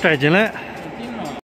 带进来。